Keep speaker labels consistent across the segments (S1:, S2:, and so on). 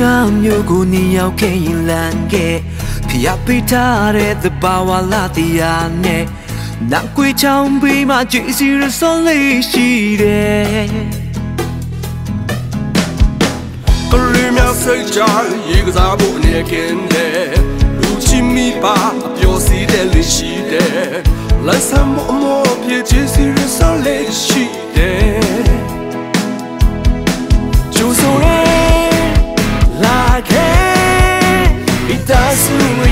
S1: ငါမျိုးကိုနေရောက်ခဲ့ရင်လမ်းခဲ့ဖျားပေးထားတဲ့သဘာဝလာတရားနဲ့နောက်ွေချောင်းပေးမှကြည်စီရစောလေးရှိတယ်
S2: စိတ်ချရေကစားဖို့အနေကင်းတယ်လူချီမိပါပျော်စီးတဲ့လေးရှိတယ်လက်ဆံမမောပြည့်ကြည်စီရစောလေးရှိတယ်ကျိုးဆိုရဲ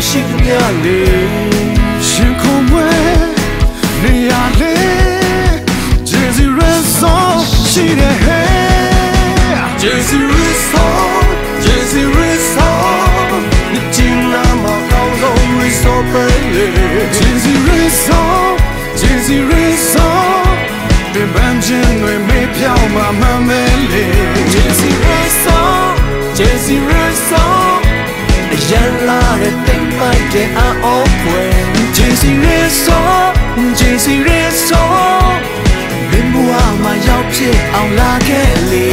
S1: ရှိသမျှလေး
S2: ရှင်ခုံဝဲနေရလေဂျေစီရဲဆောရှိတဲ့ဟဲဂျေစီရဲ ရန်လာ
S1: တဲ့တိမ်ပိုက်တဲ့အော်ပွဲ JC Resort JC Resort မင်းဘဝမှာရောက်ဖြစ်အောင်လာခဲ့လေ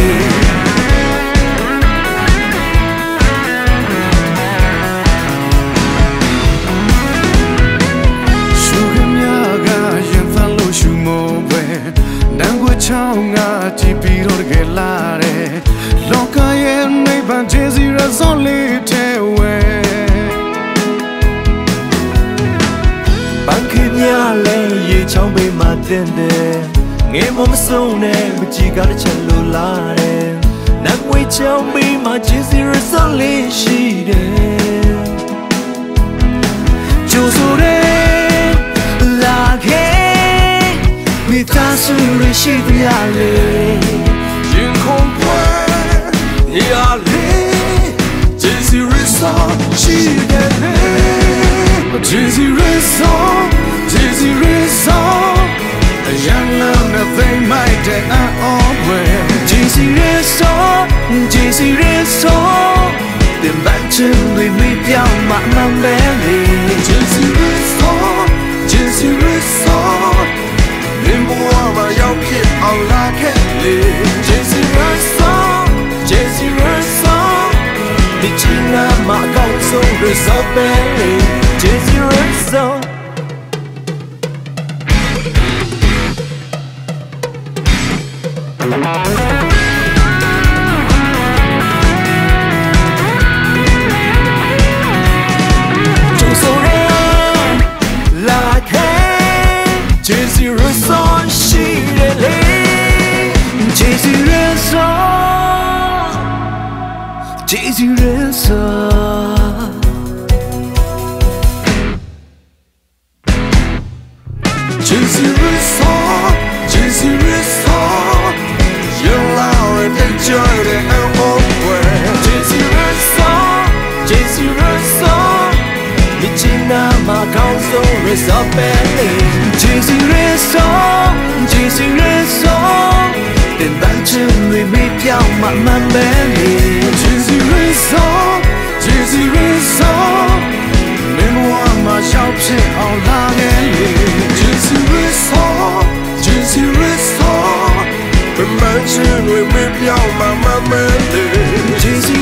S2: ချောင်းကကြည်ပြီးတော့တကယ်လာတယ်လောကရဲ့နိဗ္ဗာန်ခြေစီရစောလေးထဲ
S1: ချောင်းပေးမှတင်တယ်ငေမမဆုံးနဲ့မကြည့်ကားတစ်ချက်လိုလာတယ်နတ်ဝေးချောင်းပေးမှခြေစီရစောလေးရှိတယ်ကြိုးဆိုတယ်လာခဲ့မိသားစုရရှိသမျှလေးစီရဲဆိုတင်ပန်းချင်တွေမိပြောင်းမှမှန်ပဲ လေဂျင်းစီရဲဆိုဂျင်းစီရဲဆိုလင်းဘဝမှာရောက်ဖြစ်အောင်လာခဲ့လေဂျင်းစီရဲဆိုဂျင်းစီရဲဆိုဒီချင်နာမှာကောင်းဆုံးရစပယ်လေဂျင်းစီရဲဆို Thank you. Daisy Ransom Daisy Ransom Daisy Ransom Daisy Ransom You're loud and enjoy the airport where Daisy Ransom Daisy Ransom 미친나 마감소를 써빼니 Daisy Ransom Daisy Ransom တင်တန်းချင်းတွေမပြောင်းမှမှန်ပဲလေ Jersey Resort Jersey Resort မင်းဝါမှာရှောက်ဖြစ်အောင်လာခဲ့လေ Jersey Resort Jersey Resort ဘယ်မှာချင်းတွေမပြောင်းမှမှန်ပဲလေ Jersey